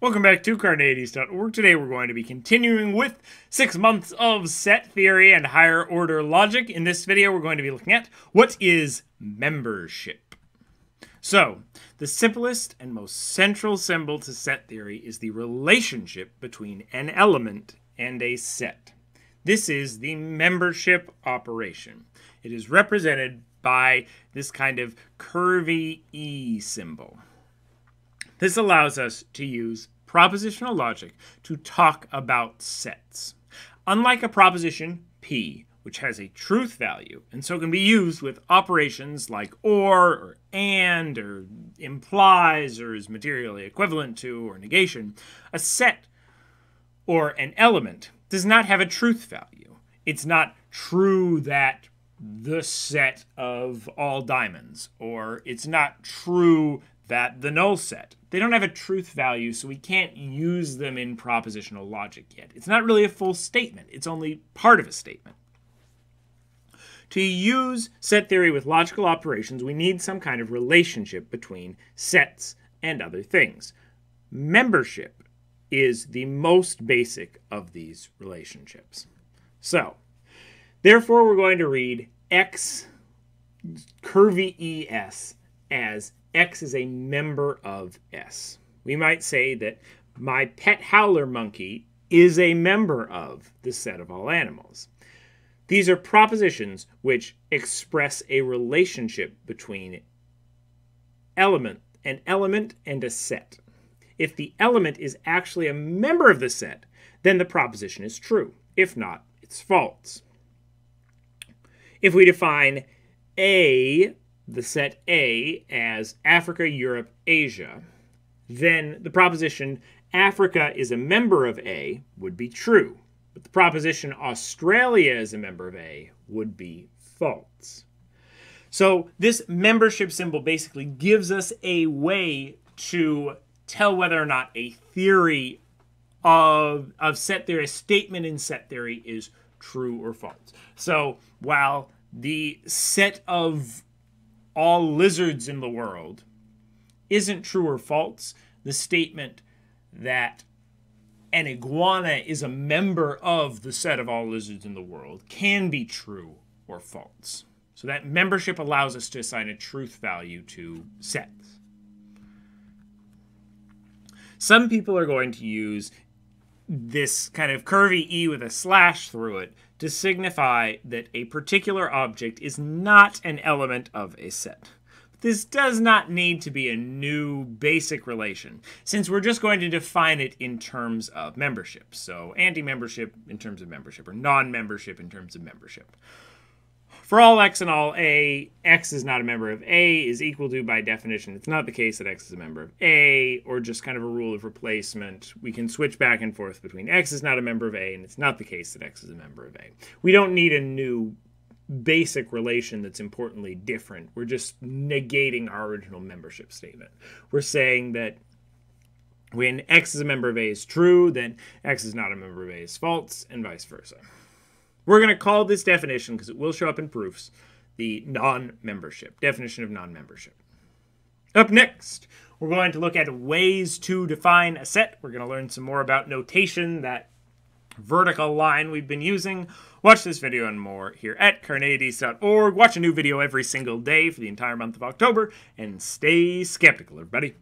Welcome back to Carneades.org. Today we're going to be continuing with six months of set theory and higher order logic. In this video, we're going to be looking at what is membership. So, the simplest and most central symbol to set theory is the relationship between an element and a set. This is the membership operation. It is represented by this kind of curvy E symbol. This allows us to use propositional logic to talk about sets. Unlike a proposition P, which has a truth value and so can be used with operations like or or and or implies or is materially equivalent to or negation, a set or an element does not have a truth value. It's not true that the set of all diamonds, or it's not true that the null set. They don't have a truth value, so we can't use them in propositional logic yet. It's not really a full statement, it's only part of a statement. To use set theory with logical operations, we need some kind of relationship between sets and other things. Membership is the most basic of these relationships. So, therefore, we're going to read X curvy ES as X is a member of S. We might say that my pet howler monkey is a member of the set of all animals. These are propositions which express a relationship between element, an element and a set. If the element is actually a member of the set, then the proposition is true. If not, it's false. If we define A the set A as Africa, Europe, Asia, then the proposition Africa is a member of A would be true. But the proposition Australia is a member of A would be false. So this membership symbol basically gives us a way to tell whether or not a theory of, of set theory, a statement in set theory is true or false. So while the set of all lizards in the world isn't true or false. The statement that an iguana is a member of the set of all lizards in the world can be true or false. So that membership allows us to assign a truth value to sets. Some people are going to use this kind of curvy E with a slash through it to signify that a particular object is not an element of a set. This does not need to be a new basic relation, since we're just going to define it in terms of membership. So anti-membership in terms of membership, or non-membership in terms of membership. For all x and all a, x is not a member of a is equal to by definition. It's not the case that x is a member of a, or just kind of a rule of replacement. We can switch back and forth between x is not a member of a, and it's not the case that x is a member of a. We don't need a new basic relation that's importantly different. We're just negating our original membership statement. We're saying that when x is a member of a is true, then x is not a member of a is false, and vice versa. We're going to call this definition, because it will show up in proofs, the non-membership, definition of non-membership. Up next, we're going to look at ways to define a set. We're going to learn some more about notation, that vertical line we've been using. Watch this video and more here at carneades.org. Watch a new video every single day for the entire month of October, and stay skeptical, everybody.